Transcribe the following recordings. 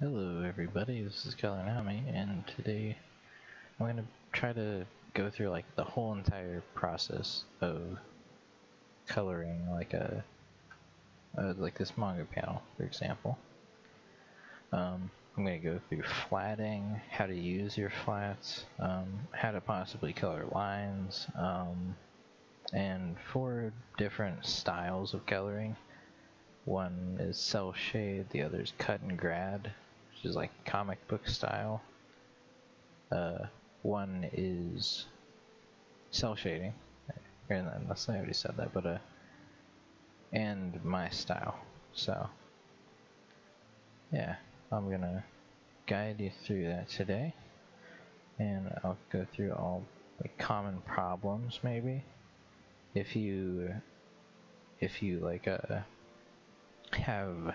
Hello everybody, this is Colornami, and today I'm going to try to go through like the whole entire process of coloring like a like this manga panel, for example. Um, I'm going to go through flatting, how to use your flats, um, how to possibly color lines, um, and four different styles of coloring. One is cel shade, the other is cut and grad, which is like comic book style. Uh, one is cel shading, unless I already said that, but uh, and my style. So, yeah, I'm gonna guide you through that today, and I'll go through all like common problems maybe. If you, if you like uh, have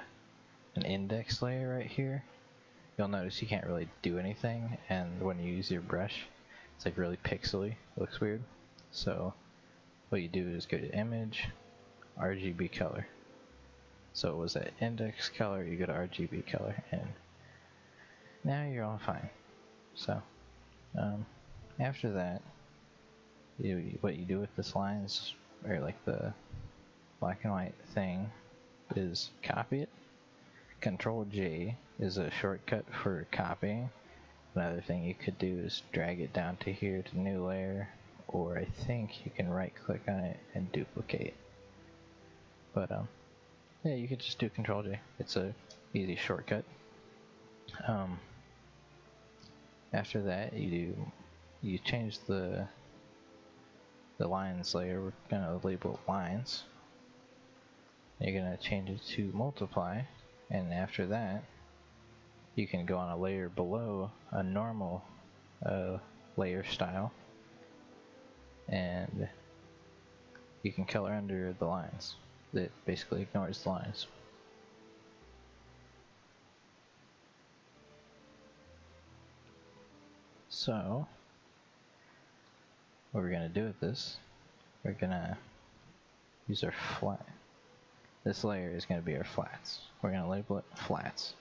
an index layer right here, you'll notice you can't really do anything and when you use your brush it's like really pixely looks weird. So what you do is go to image RGB color. So it was that index color you go to RGB color and now you're all fine. So um, after that you, what you do with this lines or like the black and white thing is copy it Control J is a shortcut for copying. Another thing you could do is drag it down to here to new layer, or I think you can right click on it and duplicate. But um, yeah, you could just do Control J. It's a easy shortcut. Um, after that, you do you change the the lines layer. We're gonna label lines. You're gonna change it to multiply and after that you can go on a layer below a normal uh, layer style. And you can color under the lines that basically ignores the lines. So what we're gonna do with this we're gonna use our flat this layer is going to be our flats. We're going to label it flats.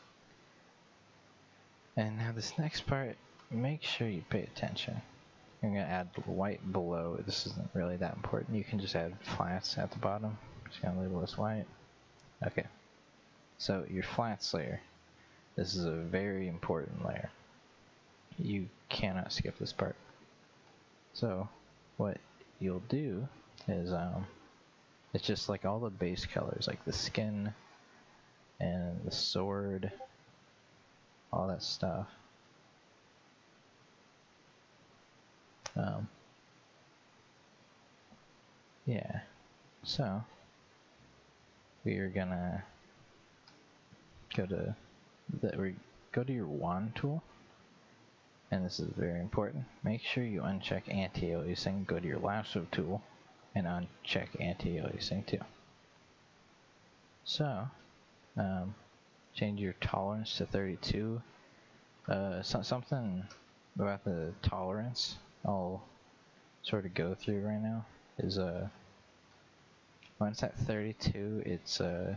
And now this next part, make sure you pay attention. You're going to add white below. This isn't really that important. You can just add flats at the bottom. Just going to label this white. Okay. So your flats layer. This is a very important layer. You cannot skip this part. So what you'll do is um, it's just like all the base colors, like the skin and the sword, all that stuff. Um, yeah, so we are gonna go to that we go to your wand tool. And this is very important. Make sure you uncheck anti-aliasing go to your lasso tool and uncheck anti-aliasing too. So, um, change your tolerance to 32. Uh, so, something about the tolerance I'll sort of go through right now is uh, when it's at 32, it's uh,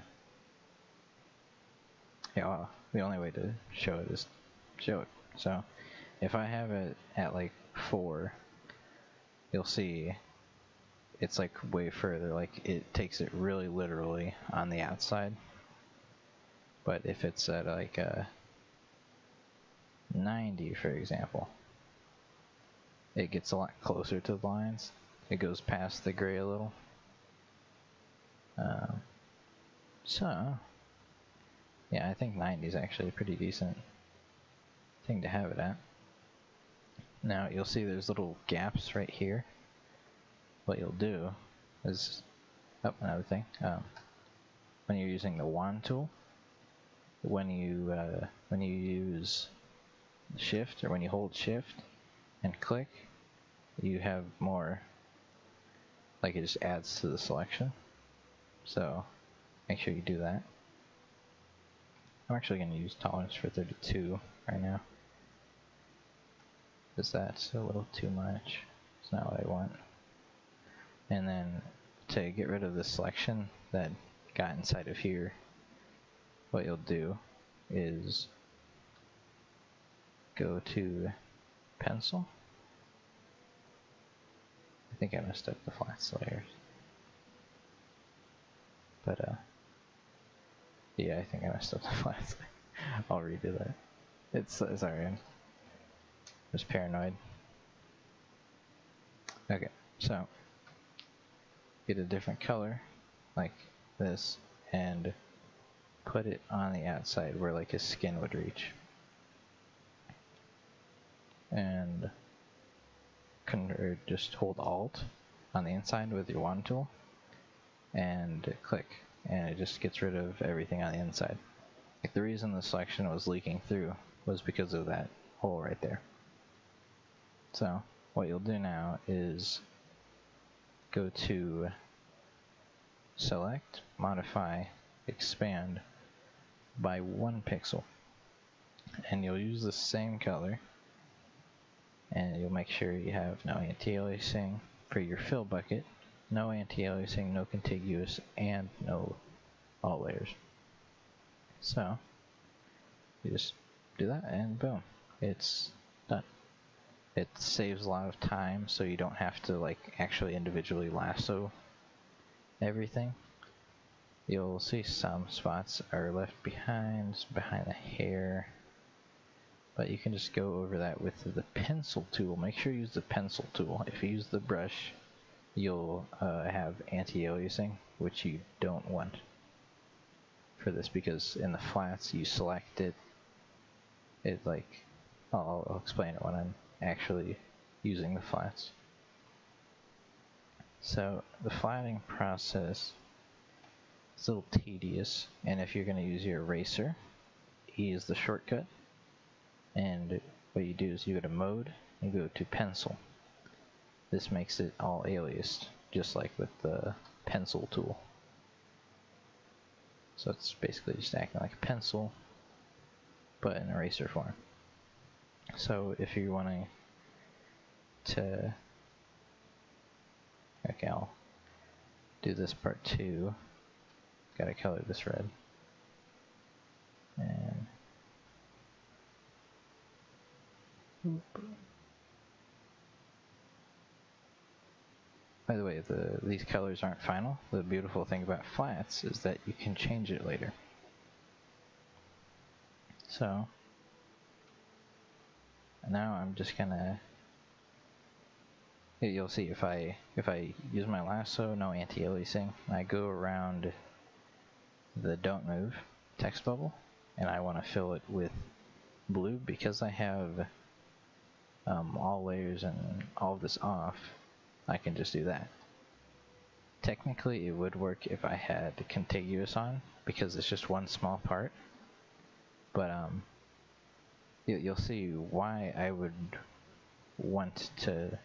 yeah, well, the only way to show it is show it. So, if I have it at like 4, you'll see it's like way further. Like it takes it really literally on the outside. But if it's at like a 90, for example, it gets a lot closer to the lines. It goes past the gray a little. Um, so, yeah, I think 90 is actually a pretty decent thing to have it at. Now you'll see there's little gaps right here what you'll do is, oh, another thing, um, when you're using the wand tool, when you uh, when you use shift or when you hold shift and click, you have more, like it just adds to the selection. So make sure you do that. I'm actually going to use tolerance for 32 right now. Because that's a little too much. It's not what I want. And then to get rid of the selection that got inside of here, what you'll do is go to pencil. I think I messed up the flat layers. But uh, yeah, I think I messed up the flats. I'll redo that. It's, alright. I'm just paranoid. Okay, so get a different color like this and put it on the outside where like his skin would reach. And just hold alt on the inside with your wand tool and click and it just gets rid of everything on the inside. Like the reason the selection was leaking through was because of that hole right there. So what you'll do now is go to select, modify, expand by one pixel. And you'll use the same color and you'll make sure you have no anti-aliasing for your fill bucket, no anti-aliasing, no contiguous, and no alt layers. So, you just do that and boom, it's. It saves a lot of time so you don't have to like actually individually lasso everything. You'll see some spots are left behind, behind the hair, but you can just go over that with the pencil tool. Make sure you use the pencil tool. If you use the brush, you'll uh, have anti-aliasing, which you don't want for this because in the flats you select it, it like, I'll, I'll explain it when I'm actually using the flats. So the flatting process is a little tedious, and if you're going to use your eraser, E is the shortcut, and what you do is you go to mode and go to pencil. This makes it all aliased, just like with the pencil tool. So it's basically just acting like a pencil, but in eraser form. So if you're wanting to, okay, I'll do this part too. Gotta color this red. And by the way, the these colors aren't final. The beautiful thing about flats is that you can change it later. So, now I'm just gonna you'll see if I if I use my lasso no anti-aliasing. I go around the don't move text bubble and I want to fill it with blue because I have um, all layers and all of this off I can just do that. Technically it would work if I had contiguous on because it's just one small part but um you'll see why I would want to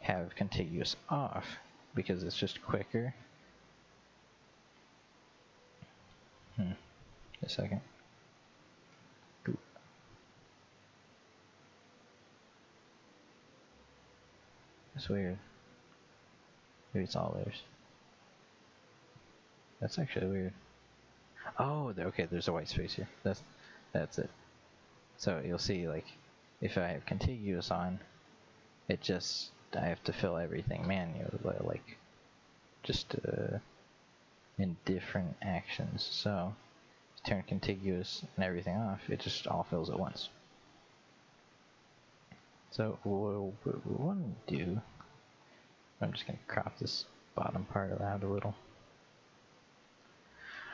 have contiguous off because it's just quicker. Hmm. A second. That's weird. Maybe it's all theirs. That's actually weird. Oh, okay, there's a white space here. That's that's it. So you'll see, like, if I have contiguous on, it just, I have to fill everything manually, like, just uh, in different actions. So, turn contiguous and everything off, it just all fills at once. So what we want to do, I'm just going to crop this bottom part out a little.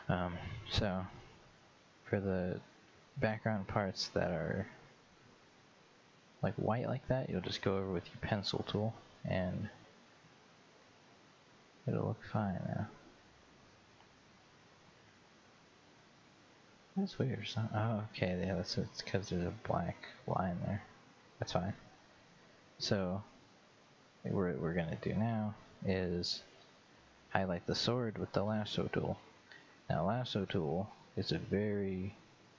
Um, so for the background parts that are like white like that, you'll just go over with your pencil tool and it'll look fine now. That's weird. So, oh, okay, yeah, that's it's because there's a black line there. That's fine. So, what we're gonna do now is highlight the sword with the lasso tool. Now, lasso tool is a very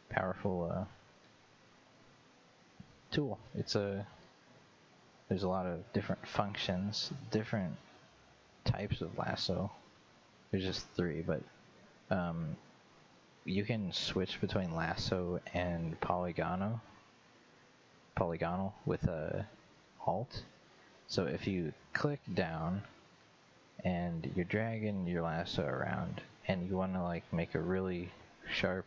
powerful uh, tool. It's a there's a lot of different functions, different types of lasso. There's just three, but um, you can switch between lasso and polygonal, polygonal with a alt. So if you click down and you're dragging your lasso around and you want to like make a really sharp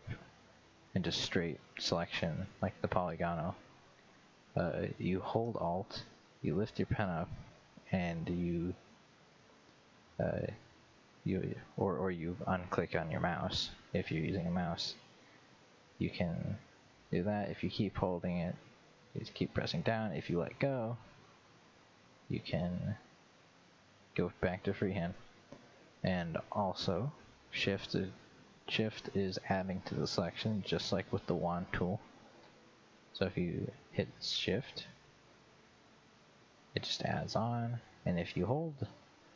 and just straight selection like the polygonal, uh, you hold alt, you lift your pen up, and you uh, you or or you unclick on your mouse if you're using a mouse. You can do that if you keep holding it. You just keep pressing down. If you let go, you can go back to freehand. And also, shift shift is adding to the selection just like with the wand tool. So if you hit shift, it just adds on. And if you hold,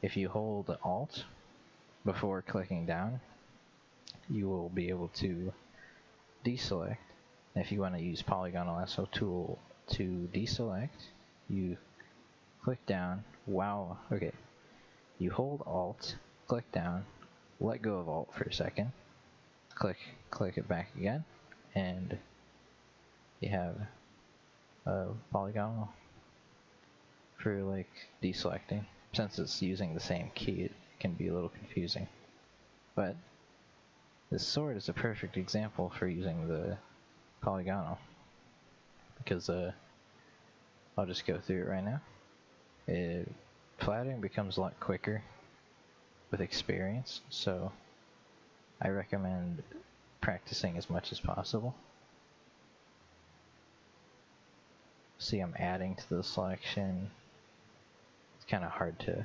if you hold alt before clicking down, you will be able to deselect. If you want to use polygonal lasso tool to deselect, you click down. Wow. Okay. You hold alt, click down, let go of alt for a second, click click it back again, and you have a polygonal for like deselecting. Since it's using the same key, it can be a little confusing. But this sword is a perfect example for using the polygonal. Because uh, I'll just go through it right now. It, flatting becomes a lot quicker with experience, so I recommend practicing as much as possible. See, I'm adding to the selection. It's kind of hard to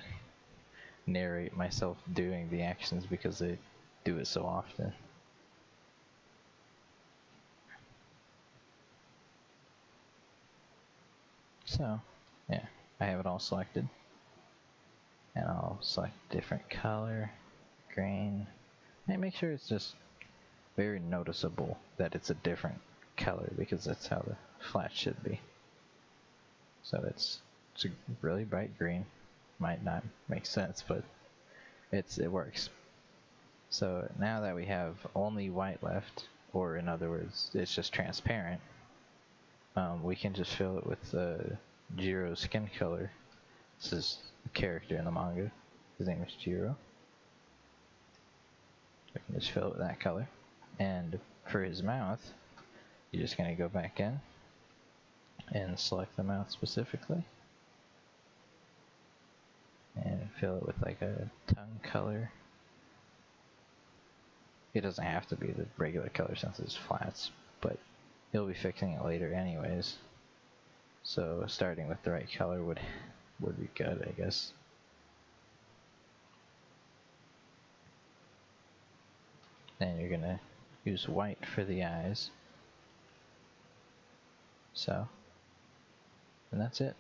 narrate myself doing the actions because I do it so often. So, yeah, I have it all selected. And I'll select different color, grain, and make sure it's just very noticeable that it's a different color because that's how the flat should be. So it's, it's a really bright green. Might not make sense, but it's it works. So now that we have only white left, or in other words, it's just transparent, um, we can just fill it with uh, Jiro's skin color. This is the character in the manga. His name is Jiro. We can just fill it with that color. And for his mouth, you're just going to go back in and select the mouth specifically. And fill it with like a tongue color. It doesn't have to be the regular color since it's flats, but you'll be fixing it later anyways. So starting with the right color would would be good, I guess. Then you're gonna use white for the eyes. So, and that's it.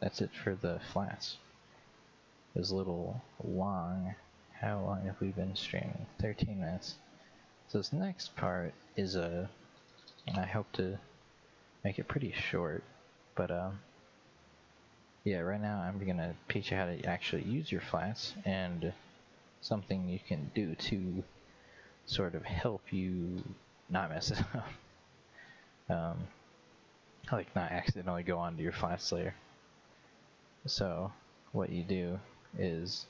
That's it for the flats. A little long. How long have we been streaming? 13 minutes. So this next part is a, I hope to make it pretty short, but um, yeah, right now I'm gonna teach you how to actually use your flats and something you can do to sort of help you not mess it up. Um, like not accidentally go onto your flats layer. So what you do is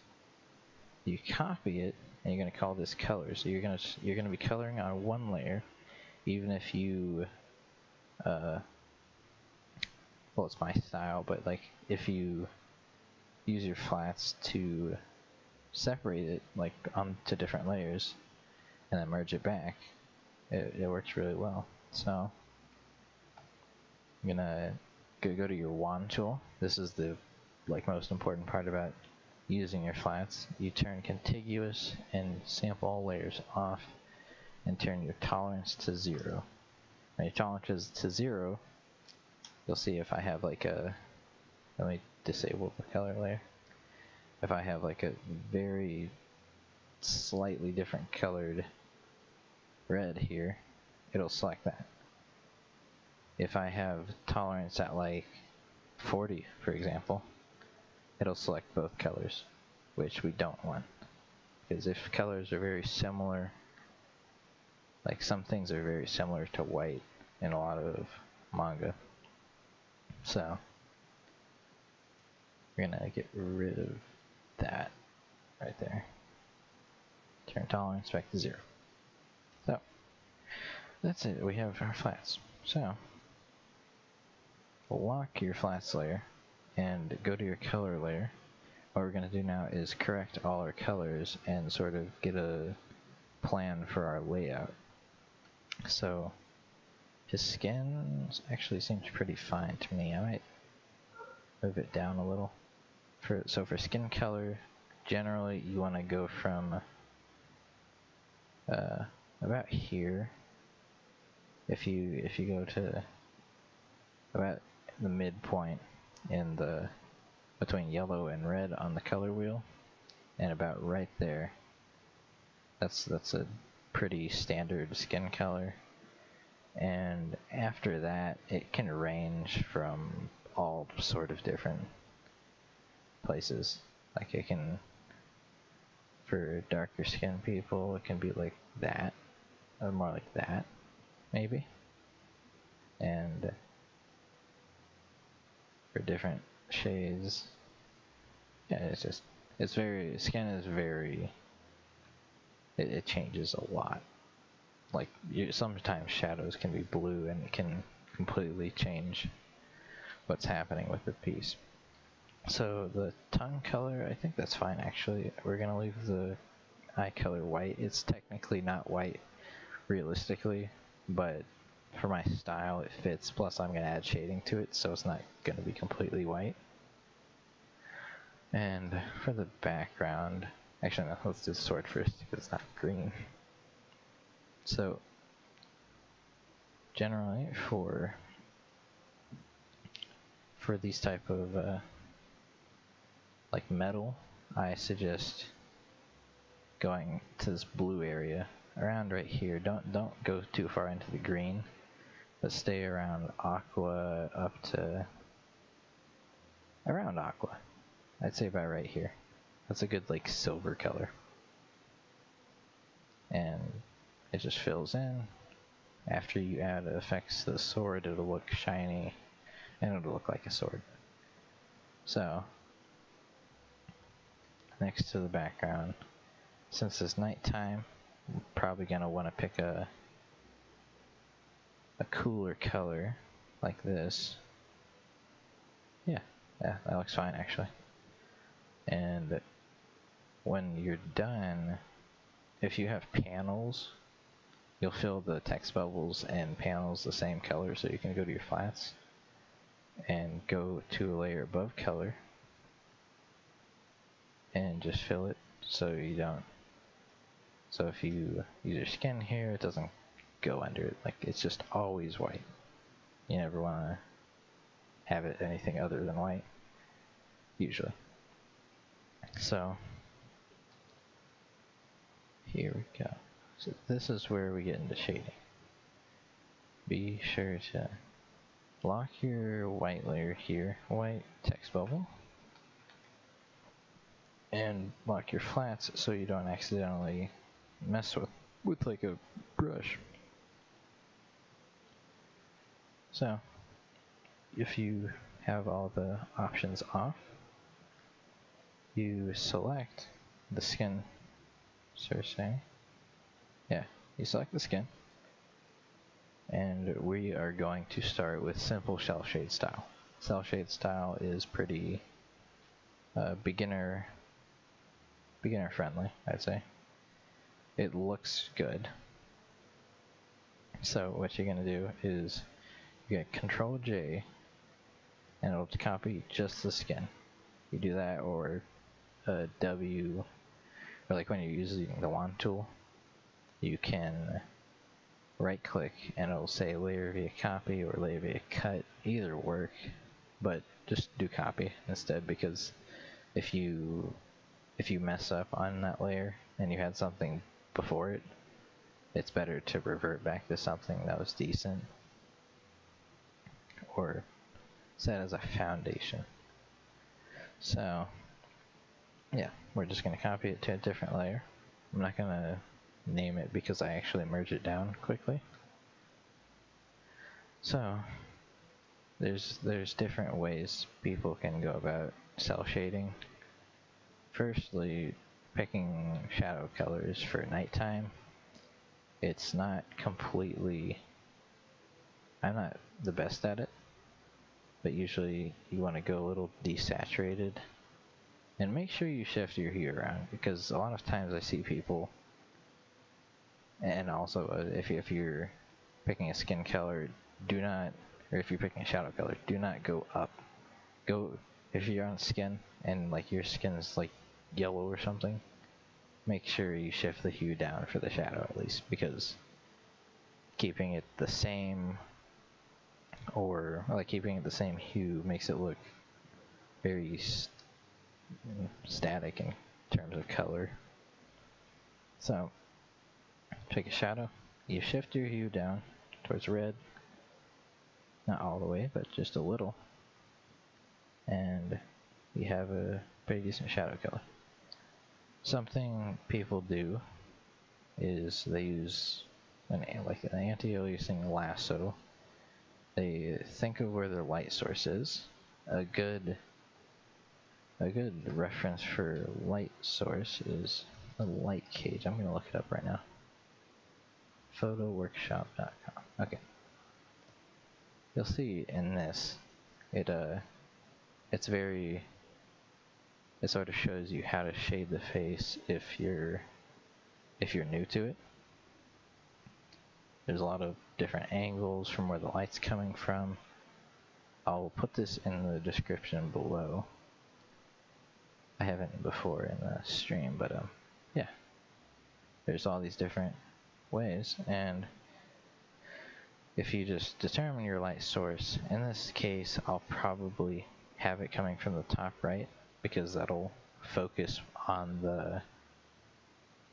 you copy it and you're going to call this color. So you're going to you're going to be coloring on one layer, even if you, uh, well, it's my style, but like if you use your flats to separate it like onto different layers and then merge it back, it, it works really well. So I'm gonna go, go to your wand tool. This is the like most important part about using your flats. You turn contiguous and sample all layers off and turn your tolerance to zero. When your tolerance is to zero, you'll see if I have like a, let me disable the color layer. If I have like a very slightly different colored red here, it'll select that. If I have tolerance at like 40, for example, it'll select both colors, which we don't want. Because if colors are very similar, like some things are very similar to white in a lot of manga, So we're gonna get rid of that right there. Turn tolerance back to zero. That's it. We have our flats. So lock your flats layer and go to your color layer. What we're going to do now is correct all our colors and sort of get a plan for our layout. So his skin actually seems pretty fine to me. I might move it down a little. For So for skin color, generally you want to go from uh, about here. If you if you go to about the midpoint in the between yellow and red on the color wheel and about right there that's that's a pretty standard skin color. And after that it can range from all sort of different places. Like it can for darker skin people it can be like that or more like that maybe and for different shades. Yeah, it's just it's very skin is very it, it changes a lot. Like you, sometimes shadows can be blue and it can completely change what's happening with the piece. So the tongue color, I think that's fine actually. We're gonna leave the eye color white. It's technically not white realistically, but for my style it fits. Plus I'm going to add shading to it so it's not going to be completely white. And for the background actually no let's do the sword first because it's not green. So generally for for these type of uh, like metal I suggest going to this blue area around right here don't don't go too far into the green but stay around aqua up to around aqua. I'd say about right here. That's a good like silver color. And it just fills in. After you add effects to the sword, it'll look shiny and it'll look like a sword. So, next to the background, since it's nighttime, Probably going to want to pick a a cooler color like this. Yeah, yeah, that looks fine actually. And when you're done, if you have panels, you'll fill the text bubbles and panels the same color so you can go to your flats and go to a layer above color and just fill it so you don't so if you use your skin here it doesn't go under it. Like it's just always white. You never want to have it anything other than white, usually. So here we go. So this is where we get into shading. Be sure to lock your white layer here, white text bubble, and lock your flats so you don't accidentally mess with, with like a brush. So, if you have all the options off, you select the skin Cersei. Yeah, you select the skin. And we are going to start with simple cel shade style. Cel shade style is pretty uh, beginner beginner friendly, I'd say. It looks good. So what you're gonna do is you get Control J, and it'll copy just the skin. You do that, or a W, or like when you're using the wand tool, you can right click and it'll say layer via copy or layer via cut. Either work, but just do copy instead because if you if you mess up on that layer and you had something before it, it's better to revert back to something that was decent or set as a foundation. So, yeah, we're just going to copy it to a different layer. I'm not going to name it because I actually merge it down quickly. So, there's there's different ways people can go about cel shading. Firstly, picking shadow colors for nighttime. It's not completely I'm not the best at it, but usually you want to go a little desaturated and make sure you shift your hue around because a lot of times I see people and also uh, if, if you're picking a skin color do not or if you're picking a shadow color do not go up go if you're on skin and like your skin is like yellow or something make sure you shift the hue down for the shadow at least because keeping it the same or like keeping it the same hue makes it look very st static in terms of color. So, take a shadow, you shift your hue down towards red, not all the way, but just a little, and you have a pretty decent shadow color. Something people do is they use an like an anti-aliasing lasso they think of where their light source is. A good a good reference for light source is a light cage. I'm gonna look it up right now. Photoworkshop.com. Okay. You'll see in this, it uh, it's very, it sort of shows you how to shade the face if you're, if you're new to it. There's a lot of different angles from where the light's coming from. I'll put this in the description below. I haven't before in the stream, but um, yeah. There's all these different ways, and if you just determine your light source, in this case, I'll probably have it coming from the top right, because that'll focus on the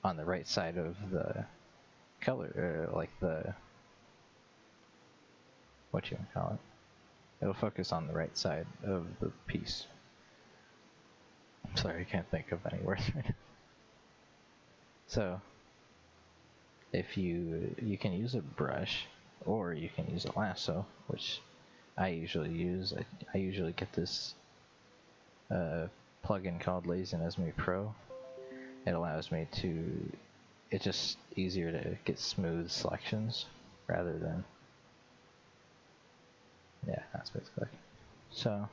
on the right side of the color, or like the, what you call it. It'll focus on the right side of the piece. I'm sorry, I can't think of any words right now. So, if you, you can use a brush, or you can use a lasso, which I usually use. I, I usually get this uh, plugin called Lazy Nezumi Pro. It allows me to it's just easier to get smooth selections rather than yeah that's basically so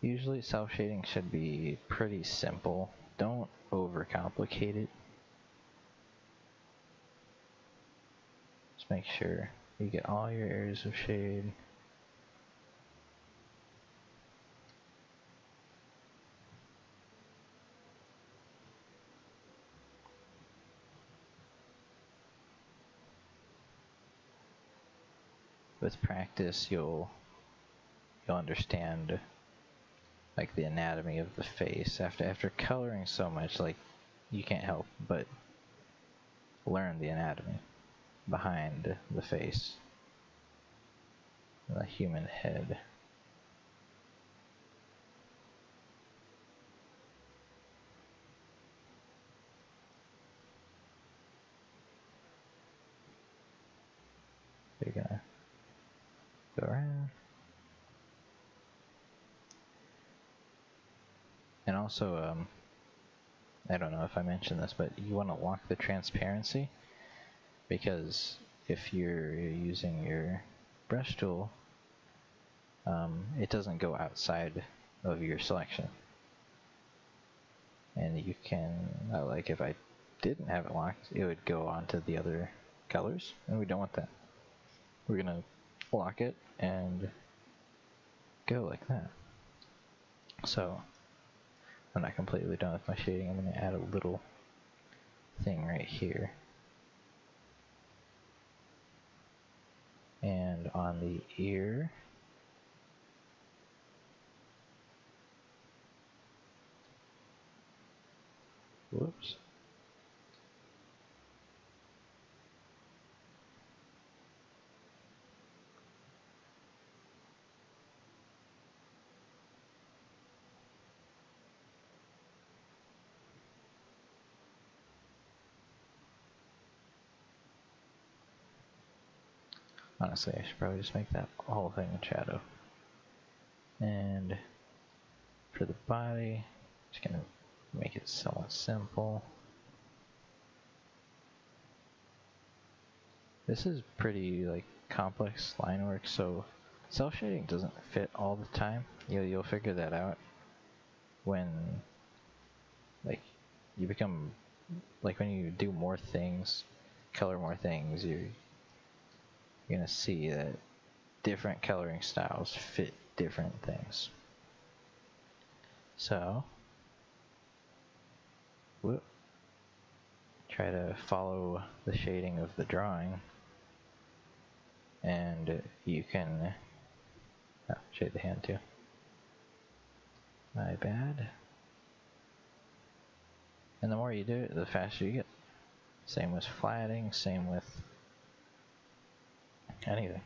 usually cel-shading should be pretty simple. Don't overcomplicate it. Just make sure you get all your areas of shade with practice you'll you'll understand like the anatomy of the face. After after coloring so much like you can't help but learn the anatomy behind the face the human head you're gonna go around. And also, um, I don't know if I mentioned this, but you want to lock the transparency because if you're using your brush tool, um, it doesn't go outside of your selection. And you can, uh, like if I didn't have it locked, it would go onto the other colors, and we don't want that. We're going to lock it and go like that. So I'm not completely done with my shading. I'm going to add a little thing right here. And on the ear, whoops. Honestly, I should probably just make that whole thing a shadow. And for the body, just gonna make it somewhat simple. This is pretty like complex line work, so cel shading doesn't fit all the time. You'll you'll figure that out when like you become like when you do more things, color more things, you're you're gonna see that different coloring styles fit different things. So, whoop, try to follow the shading of the drawing and you can oh, shade the hand too. My bad. And the more you do it, the faster you get. Same with flatting, same with anything.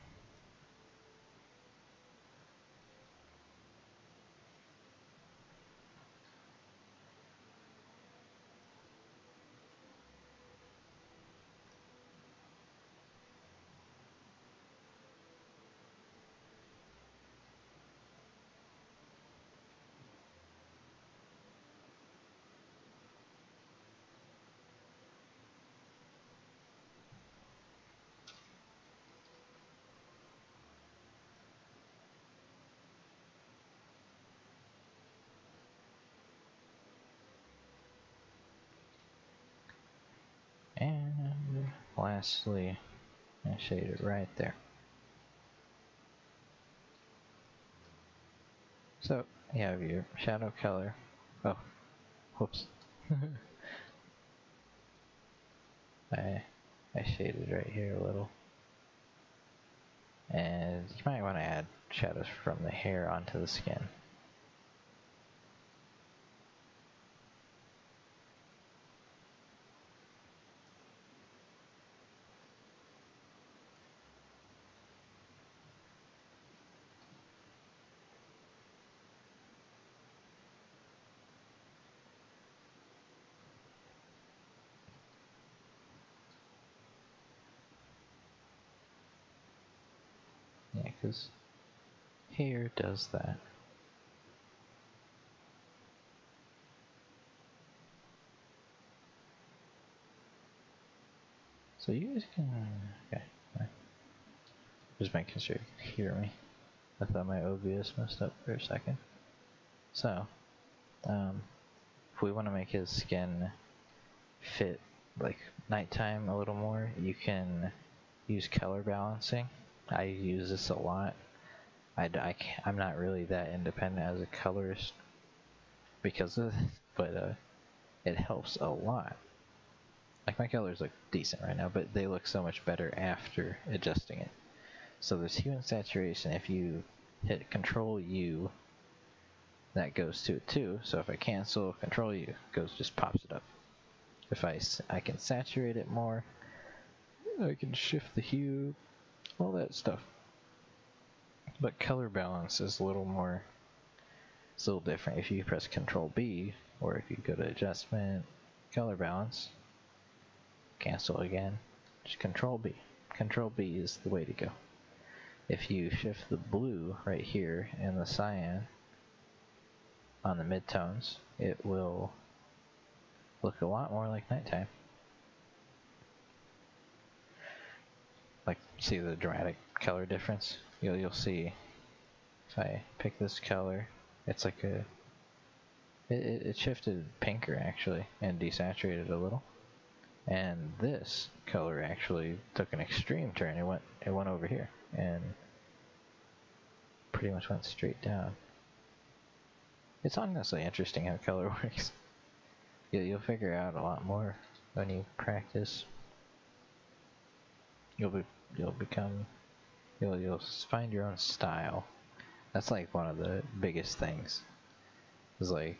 And lastly, I shade it right there. So you have your shadow color. Oh, whoops. I I shaded right here a little. And you might want to add shadows from the hair onto the skin. Yeah, because hair does that. So you guys can, okay, just making sure you can hear me. I thought my OBS messed up for a second. So, um, if we want to make his skin fit like nighttime a little more, you can use color balancing. I use this a lot. I, I am not really that independent as a colorist because of but uh, it helps a lot. Like my colors look decent right now, but they look so much better after adjusting it. So there's hue and saturation. If you hit Control U, that goes to it too. So if I cancel Control U, goes just pops it up. If I I can saturate it more, I can shift the hue, all that stuff. But color balance is a little more, it's a little different. If you press Control B, or if you go to Adjustment, Color Balance, cancel again, just Control B. Control B is the way to go. If you shift the blue right here and the cyan on the midtones, it will look a lot more like nighttime. Like, see the dramatic color difference? You'll, you'll see if I pick this color, it's like a, it, it shifted pinker actually and desaturated a little. And this color actually took an extreme turn. It went it went over here and pretty much went straight down. It's honestly interesting how color works. You'll, you'll figure out a lot more when you practice. You'll be you'll become you'll you'll find your own style. That's like one of the biggest things. Is like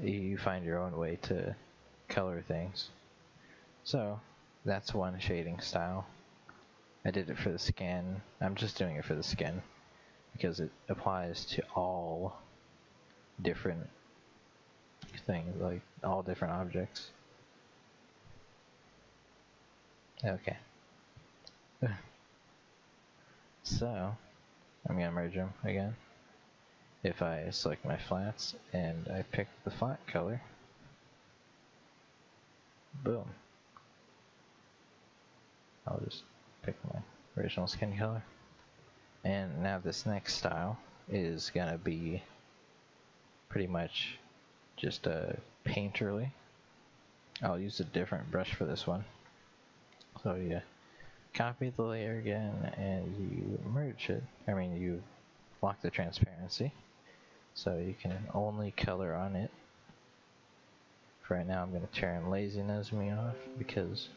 you find your own way to color things. So, that's one shading style. I did it for the skin. I'm just doing it for the skin because it applies to all different things, like all different objects. Okay. So, I'm gonna merge them again. If I select my flats and I pick the flat color, boom. I'll just pick my original skin color. And now this next style is gonna be pretty much just a painterly. I'll use a different brush for this one. So yeah, copy the layer again and you merge it. I mean you lock the transparency so you can only color on it. For right now I'm going to turn Lazy Nezumi off because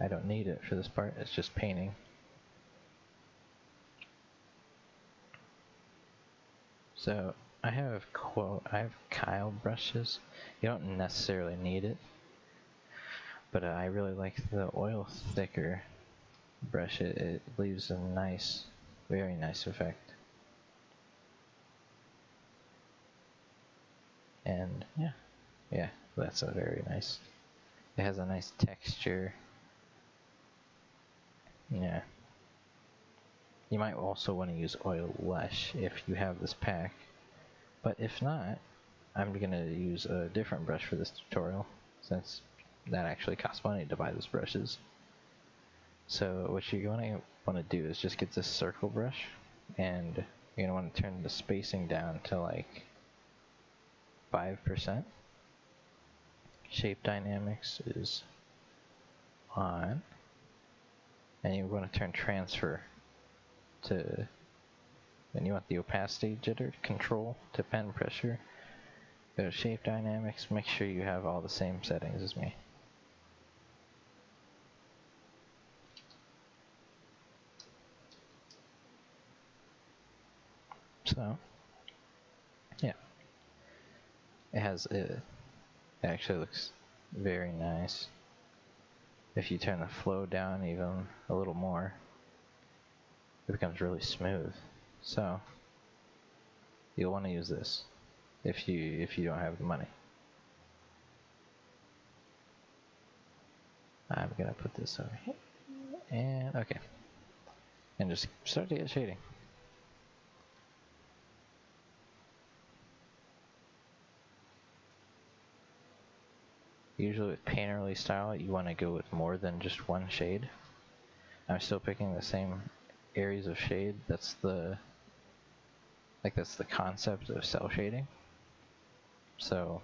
I don't need it for this part, it's just painting. So I have quote I have Kyle brushes. You don't necessarily need it, but I really like the oil thicker brush. It, it leaves a nice, very nice effect. And yeah, yeah, that's a very nice. It has a nice texture. Yeah. You might also want to use oil lush if you have this pack. But if not, I'm going to use a different brush for this tutorial since that actually costs money to buy those brushes. So what you're going to want to do is just get this circle brush and you're going to want to turn the spacing down to like 5%. Shape dynamics is on. And you want to turn transfer to, then you want the opacity jitter control to pen pressure. Go to shape dynamics, make sure you have all the same settings as me. So, yeah, it has it. It actually looks very nice. If you turn the flow down even a little more, it becomes really smooth. So, you'll want to use this if you if you don't have the money. I'm gonna put this over here, and okay, and just start to get shading. Usually with painterly style, you want to go with more than just one shade. I'm still picking the same areas of shade. That's the, like that's the concept of cel shading. So,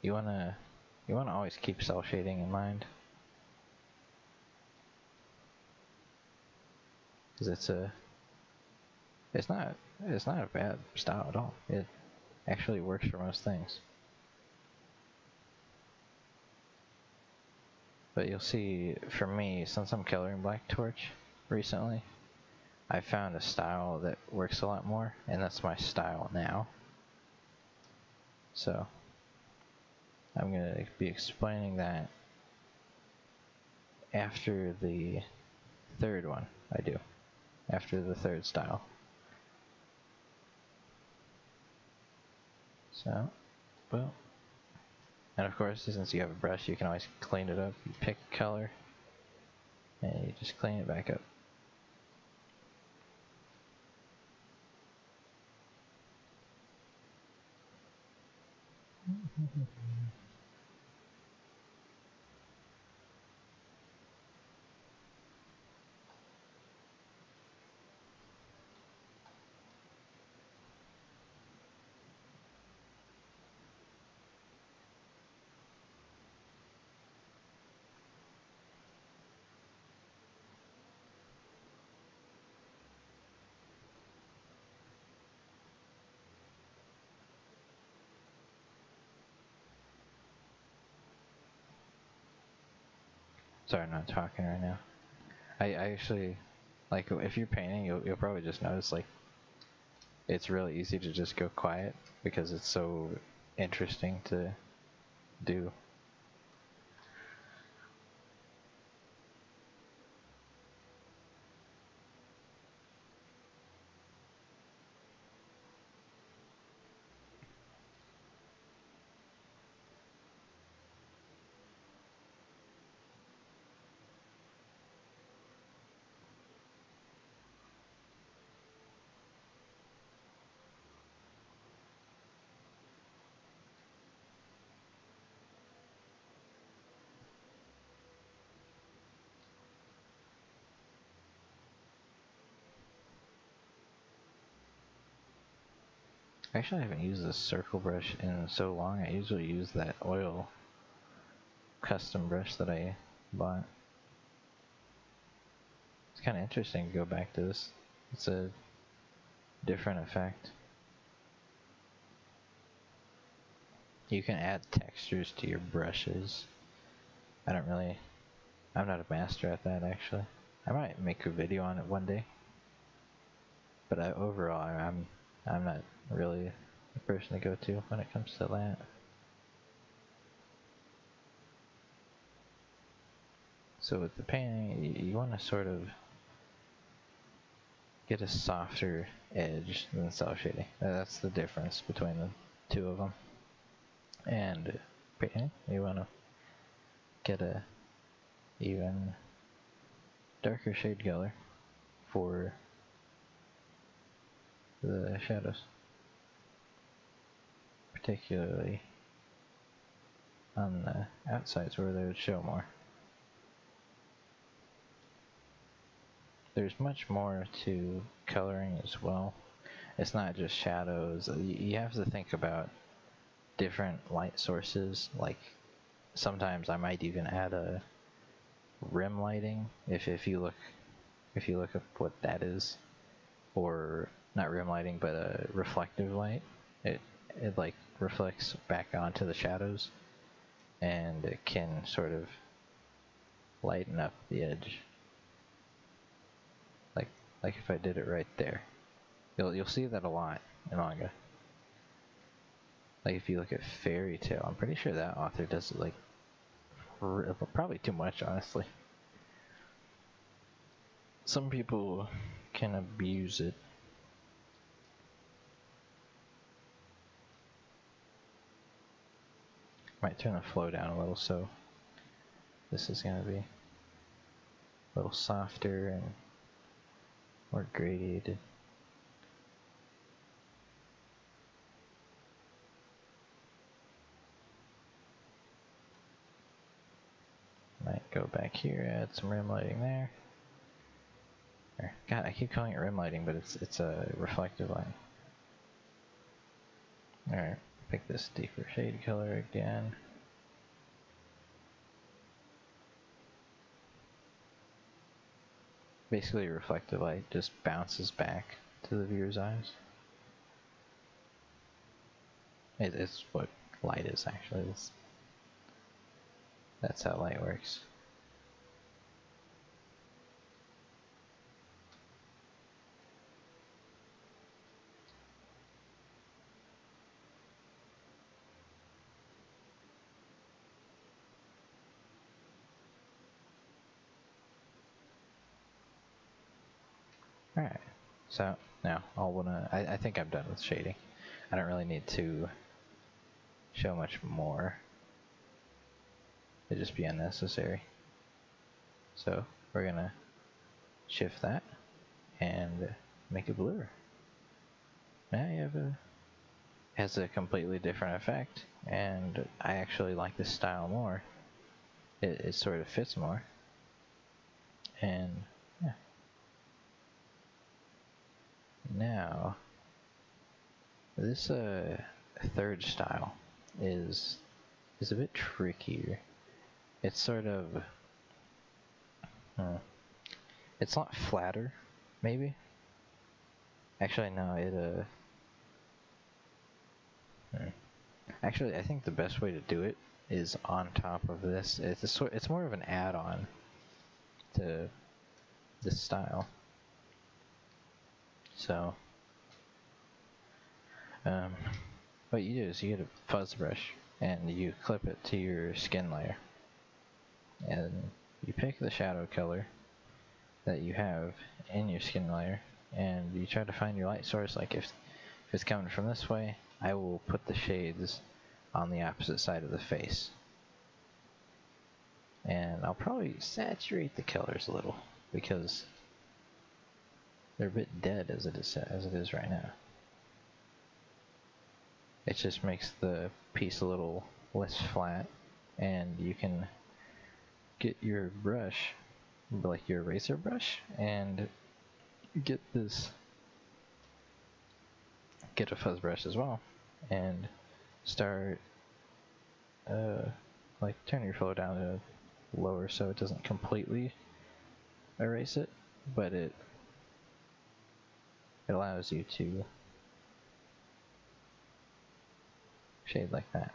you want to, you want to always keep cel shading in mind. Because it's a, it's not, it's not a bad style at all. It actually works for most things. But you'll see, for me, since I'm coloring Black Torch recently, I found a style that works a lot more, and that's my style now. So, I'm going to be explaining that after the third one I do, after the third style. So, well, and of course, since you have a brush, you can always clean it up. You pick color, and you just clean it back up. Sorry, I'm not talking right now. I, I actually, like, if you're painting, you'll, you'll probably just notice, like, it's really easy to just go quiet because it's so interesting to do. Actually, I haven't used this circle brush in so long. I usually use that oil custom brush that I bought. It's kind of interesting to go back to this. It's a different effect. You can add textures to your brushes. I don't really, I'm not a master at that actually. I might make a video on it one day. But I, overall, I'm I'm not really the person to go to when it comes to that. So with the painting, you, want to sort of get a softer edge than cel shading. Uh, that's the difference between the two of them. And painting, you want to get a even darker shade color for the shadows particularly on the outsides where they would show more. There's much more to coloring as well. It's not just shadows. You have to think about different light sources. Like sometimes I might even add a rim lighting if if you look if you look up what that is or not rim lighting but a reflective light it it like reflects back onto the shadows and it can sort of lighten up the edge. Like like if I did it right there. You'll you'll see that a lot in manga. Like if you look at Fairy Tail, I'm pretty sure that author does it like probably too much honestly. Some people can abuse it Might turn the flow down a little so this is going to be a little softer and more gradiated. Might go back here, add some rim lighting there. God, I keep calling it rim lighting, but it's it's a reflective light. Alright pick this deeper shade color again. Basically reflective light just bounces back to the viewer's eyes. It, it's what light is actually. That's how light works. Alright, so now I'll wanna, I, I think I'm done with shading. I don't really need to show much more. It'd just be unnecessary. So we're gonna shift that and make it bluer. Now you have a has a completely different effect and I actually like this style more. It, it sort of fits more. And Now, this uh, third style is is a bit trickier. It's sort of hmm, it's not flatter, maybe. Actually, no. It uh. Hmm. Actually, I think the best way to do it is on top of this. It's a sort. It's more of an add-on to this style. So, um, what you do is you get a fuzz brush and you clip it to your skin layer. And you pick the shadow color that you have in your skin layer and you try to find your light source like if, if it's coming from this way I will put the shades on the opposite side of the face and I'll probably saturate the colors a little because they're a bit dead as it is as it is right now. It just makes the piece a little less flat and you can get your brush like your eraser brush and get this get a fuzz brush as well and start uh, like turn your flow down to lower so it doesn't completely erase it, but it it allows you to shade like that.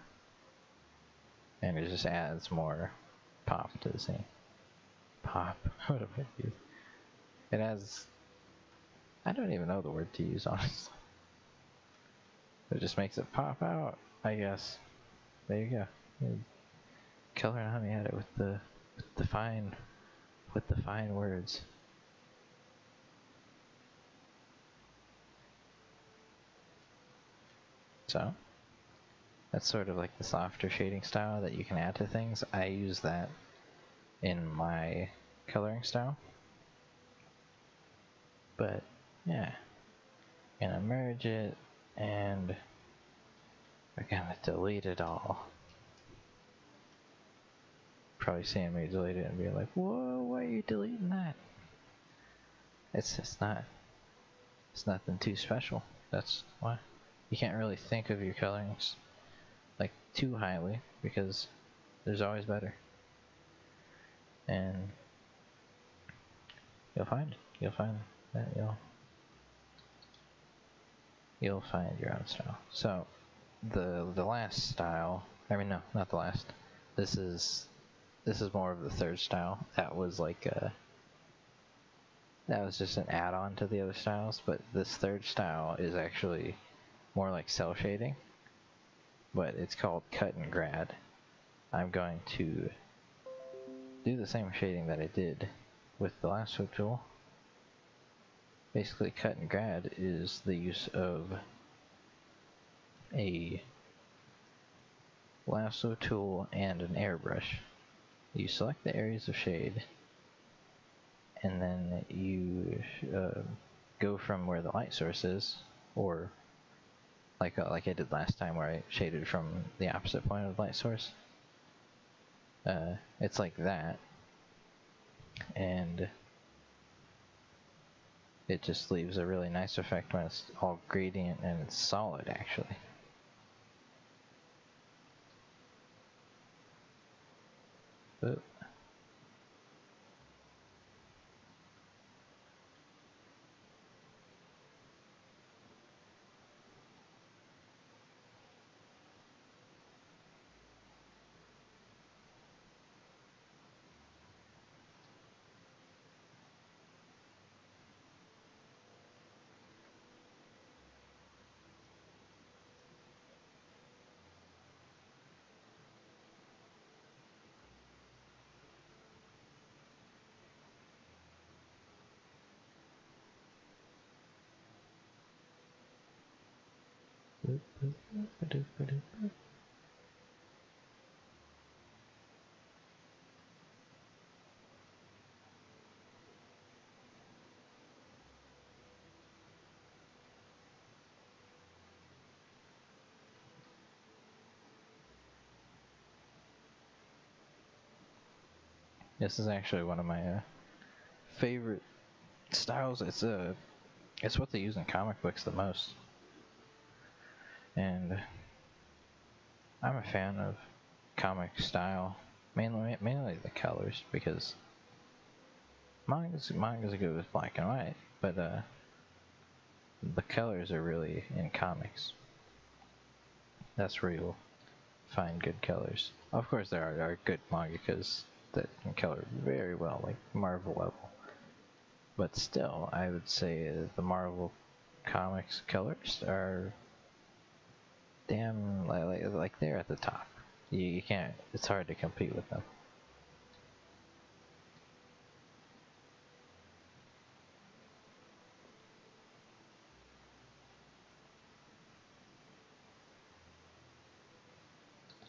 And it just adds more pop to the scene. Pop. what do I use? It adds I don't even know the word to use honestly. It just makes it pop out, I guess. There you go. Keller and Honey had it with the with the fine with the fine words. So that's sort of like the softer shading style that you can add to things. I use that in my coloring style. But yeah, gonna merge it and we're gonna delete it all. Probably seeing me delete it and be like, whoa, why are you deleting that? It's just not, it's nothing too special. That's why. You can't really think of your colorings like too highly because there's always better. And you'll find, you'll find that you'll you'll find your own style. So the the last style, I mean no, not the last. This is this is more of the third style. That was like a that was just an add-on to the other styles, but this third style is actually more like cel shading, but it's called cut and grad. I'm going to do the same shading that I did with the lasso tool basically cut and grad is the use of a lasso tool and an airbrush. You select the areas of shade and then you uh, go from where the light source is or like uh, like I did last time where I shaded from the opposite point of the light source. Uh, it's like that and it just leaves a really nice effect when it's all gradient and it's solid actually. This is actually one of my uh, favorite styles. It's uh, it's what they use in comic books the most and I'm a fan of comic style, mainly mainly the colors because manga's manga's good with black and white, but uh, the colors are really in comics. That's where you'll find good colors. Of course, there are, are good mangakas can color very well, like Marvel level. But still, I would say the Marvel comics colors are damn like, like, they're at the top. You, you can't. It's hard to compete with them.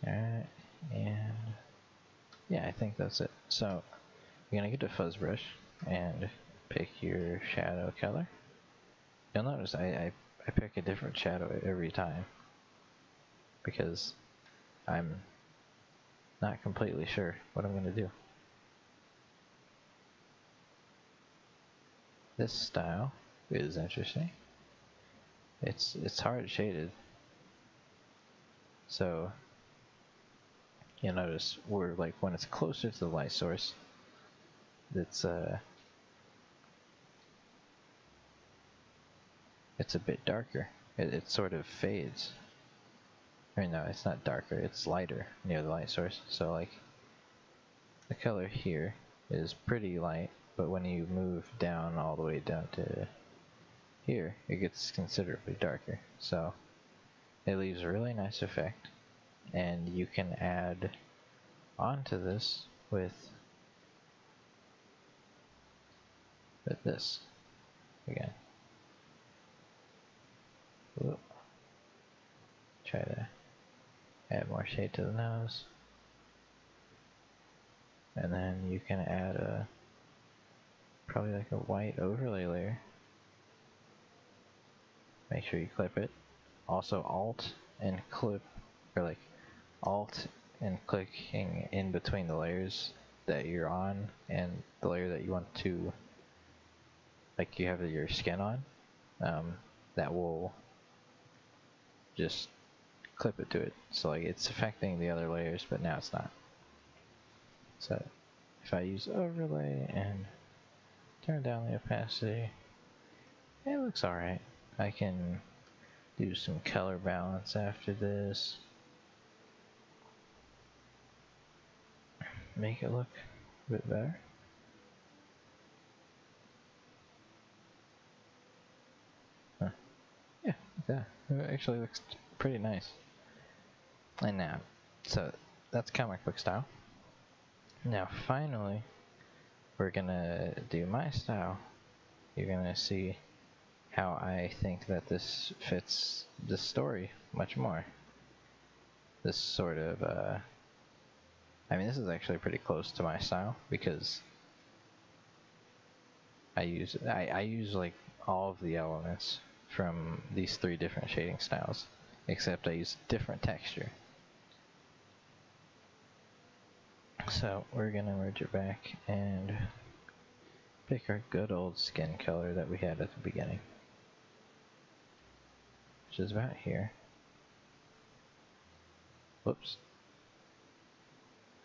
Alright, and yeah, I think that's it. So you're gonna get a fuzz brush and pick your shadow color. You'll notice I, I, I pick a different shadow every time because I'm not completely sure what I'm going to do. This style is interesting. it's it's hard shaded. So you'll notice where like when it's closer to the light source, it's uh it's a bit darker. It, it sort of fades. Or no, it's not darker, it's lighter near the light source. So like the color here is pretty light, but when you move down all the way down to here, it gets considerably darker. So it leaves a really nice effect, and you can add onto this with, with this again. Whoop. Try to add more shade to the nose. And then you can add a, probably like a white overlay layer. Make sure you clip it. Also Alt and clip, or like Alt and clicking in between the layers that you're on and the layer that you want to, like you have your skin on, um, that will just clip it to it. So like it's affecting the other layers, but now it's not. So if I use overlay and turn down the opacity, it looks alright. I can do some color balance after this. Make it look a bit better. Huh. Yeah, yeah, it actually looks pretty nice. And now, so that's comic book style. Now finally, we're gonna do my style. You're gonna see how I think that this fits the story much more. This sort of, uh, I mean, this is actually pretty close to my style because I use I, I use like all of the elements from these three different shading styles, except I use different texture. So we're gonna merge it back and pick our good old skin color that we had at the beginning. Which is about here. Whoops.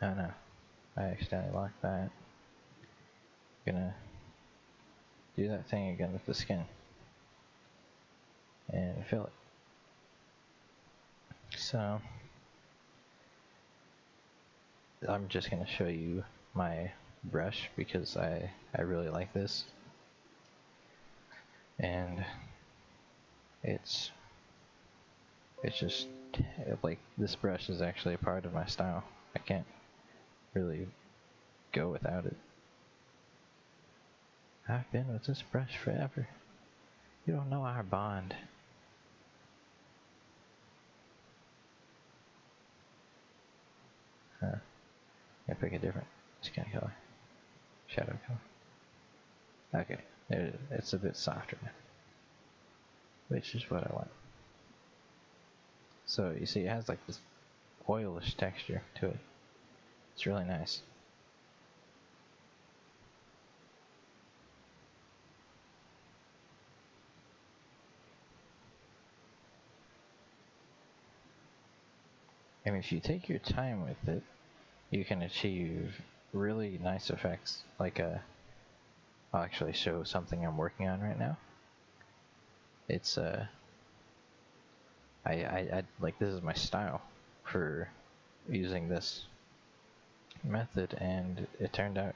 Oh no. I accidentally locked that. I'm Gonna do that thing again with the skin. And fill it. So I'm just gonna show you my brush because I, I really like this. And it's it's just like this brush is actually a part of my style. I can't really go without it. I've been with this brush forever. You don't know our bond. Huh. I pick a different skin color. Shadow color. Okay, it, it's a bit softer now. Which is what I want. So you see it has like this oilish texture to it. It's really nice. Mean, if you take your time with it, you can achieve really nice effects. Like a, uh, I'll actually show something I'm working on right now. It's uh, I, I like this is my style for using this method, and it turned out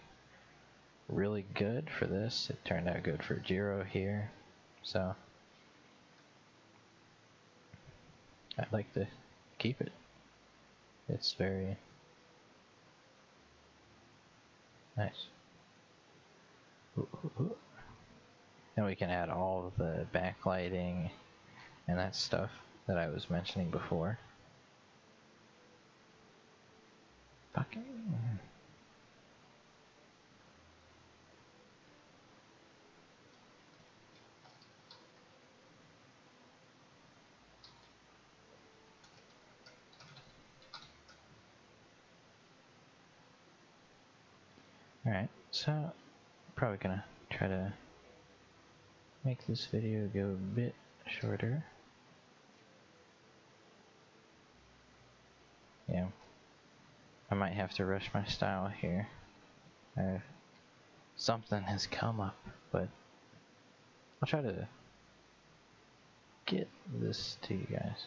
really good for this. It turned out good for Jiro here, so I'd like to keep it. It's very Nice. And we can add all the backlighting and that stuff that I was mentioning before. Fucking. Alright, so probably gonna try to make this video go a bit shorter. Yeah. I might have to rush my style here. Uh, something has come up, but I'll try to get this to you guys.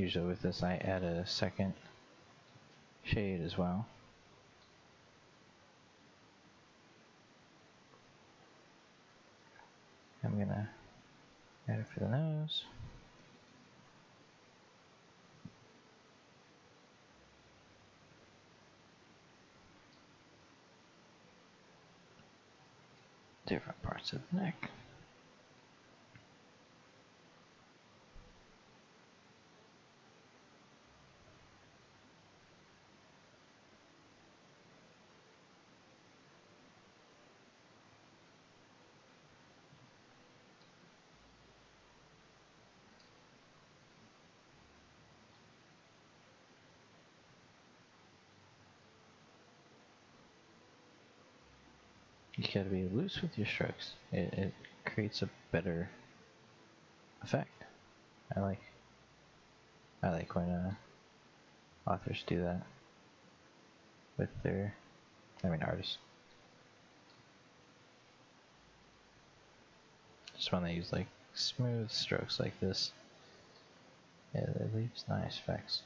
Usually with this I add a second shade as well. I'm gonna add it for the nose. Different parts of the neck. You gotta be loose with your strokes. It, it creates a better effect. I like I like when uh, authors do that with their, I mean artists. Just when they use like smooth strokes like this, yeah, it leaves nice effects.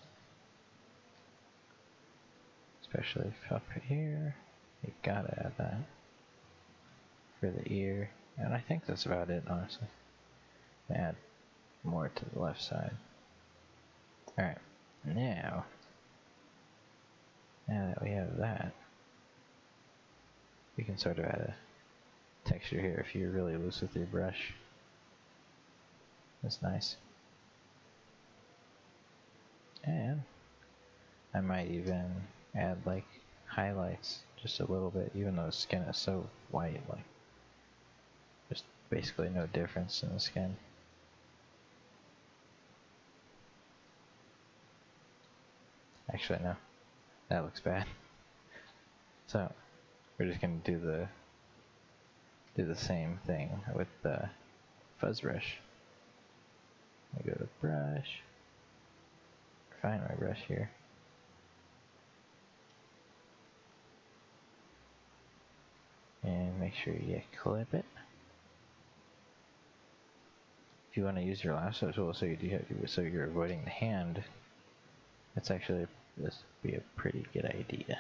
Especially up here, you gotta add that for the ear. And I think that's about it, honestly. Add more to the left side. Alright, now, now that we have that, we can sort of add a texture here if you're really loose with your brush. That's nice. And I might even add like highlights just a little bit, even though the skin is so white, like basically no difference in the skin. Actually, no. That looks bad. So, we're just gonna do the do the same thing with the fuzz brush. I go to brush, find my brush here. And make sure you clip it if you want to use your lasso tool so you do so you're avoiding the hand, that's actually this would be a pretty good idea.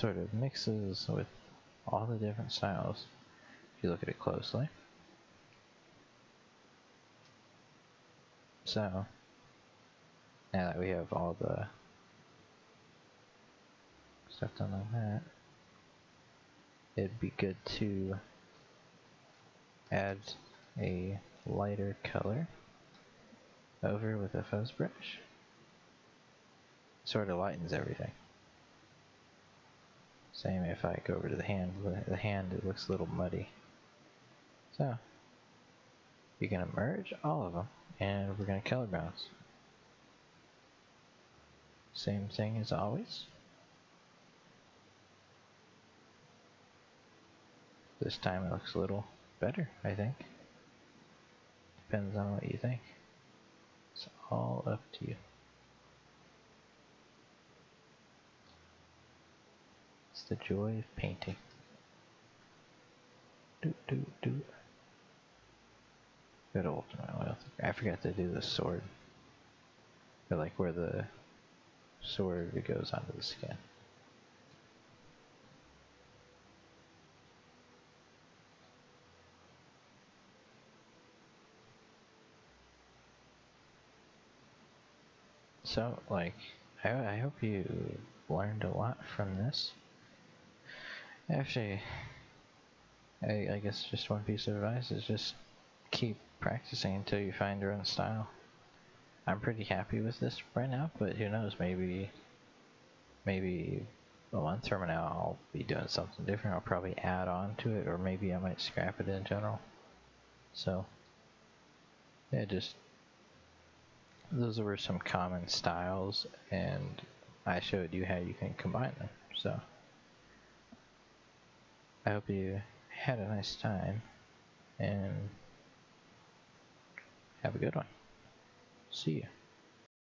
Sort of mixes with all the different styles if you look at it closely. So, now that we have all the stuff done like that, it'd be good to add a lighter color over with a fuzz brush. Sort of lightens everything. Same if I go over to the hand. The hand, it looks a little muddy. So, you're going to merge all of them, and we're going to color balance. Same thing as always. This time it looks a little better, I think. Depends on what you think. It's all up to you. The joy of painting. Do do do. Good ultimate oil. I forgot to do the sword. Or like where the sword goes onto the skin. So, like, I, I hope you learned a lot from this. Actually, I, I guess just one piece of advice is just keep practicing until you find your own style. I'm pretty happy with this right now, but who knows, maybe, maybe a month from now I'll be doing something different. I'll probably add on to it, or maybe I might scrap it in general. So, yeah, just those were some common styles and I showed you how you can combine them. So I hope you had a nice time and have a good one. See you.